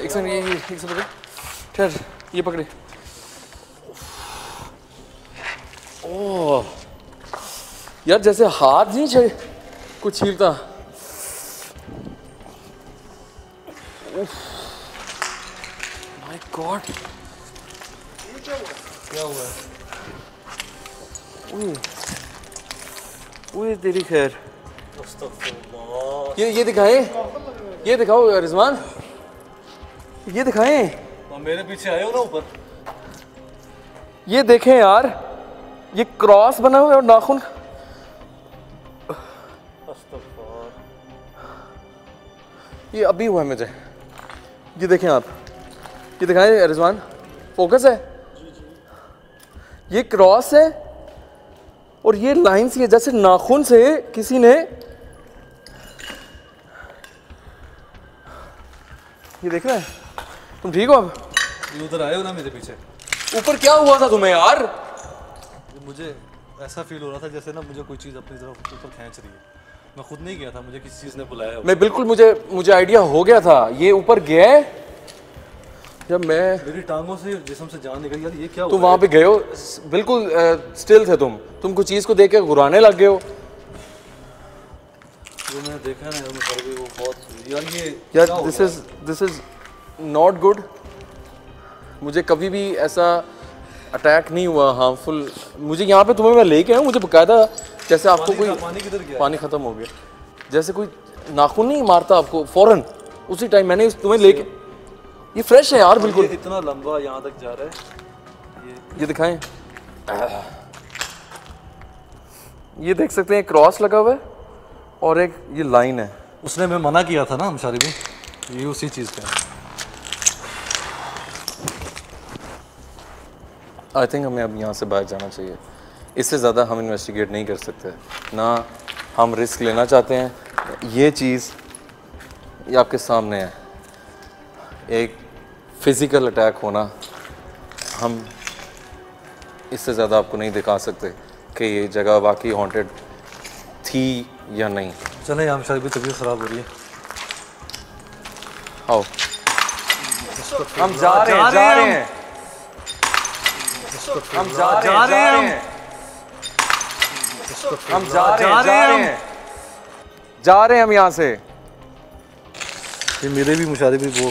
एक सेकंड, ये, ये- एक सेकंड ठहर, ये पकड़े। ओह, यार, जैसे हाथ नहीं छे, कुछ छीलता माय गॉड क्या हुआ? है ओए ओए तेरी खैर। ये ये दिखाएँ। ये दिखाओ रिजवान। ये दिखाए। मेरे पीछे आए हो ना ऊपर। ये देखें यार ये क्रॉस बना हुआ है और नाखून। ये अभी हुआ है मुझे। ये देखें आप। ये दिखाएँ रिजवान। फोकस है? ये क्रॉस है और ये लाइंस ये जैसे नाखून से किसी ने ये देख रहे हैं? तुम ठीक हो अब? उधर आए हो ना मेरे पीछे। ऊपर क्या हुआ था तुम्हें यार? मुझे ऐसा फील हो रहा था जैसे ना मुझे कोई चीज़ अपनी तरफ़ ऊपर खींच रही है। मैं खुद नहीं गया था मुझे किसी चीज़ ने बुलाया। मैं बिल्कुल मुझे मुझे आइडिया हो गया था। ये ऊपर गया है? जब मैं मेरी टांगों से जिसम से जान निकली यार ये क्या तुम हुआ वहाँ पे गए हो? बिल्कुल स्टिल थे तुम। तुम कुछ चीज़ को देख के घुराने लग गए हो। जो मैंने देखा ना यार वो बहुत यार ये यार this is this is not good मुझे कभी भी ऐसा अटैक नहीं हुआ हार्मफुल मुझे यहाँ पे तुम्हें मैं लेके आया हूँ मुझे बकायदा जैसे आपको पानी कोई पानी किधर गया? पानी खत्म हो गया। जैसे कोई नाखून नहीं मारता आपको फ़ौरन। उसी टाइम मैंने तुम्हें लेके ये फ्रेश है यार बिल्कुल। इतना लंबा यहाँ तक जा रहा है। ये ये दिखाएँ। ये देख सकते हैं क्रॉस लगा हुआ है और एक ये लाइन है। उसने मैं मना किया था ना मशारी भी ये उसी चीज़ का आई थिंक हमें अब यहाँ से बाहर जाना चाहिए। इससे ज़्यादा हम इन्वेस्टिगेट नहीं कर सकते। ना हम रिस्क लेना चाहते हैं। ये चीज़ ये आपके सामने है। एक फ़िज़िकल अटैक होना हम इससे ज़्यादा आपको नहीं दिखा सकते कि ये जगह वाकई हॉन्टेड थी या नहीं। चले यहाँ मशारी भी तबीयत ख़राब हो रही है। आओ। हम जा रहे हैं जा रहे हैं। हम जा रहे हैं जा रहे हैं। हम जा रहे हैं जा रहे हैं। जा रहे हैं हम यहाँ से। ये मेरे भी मुशारे भी वो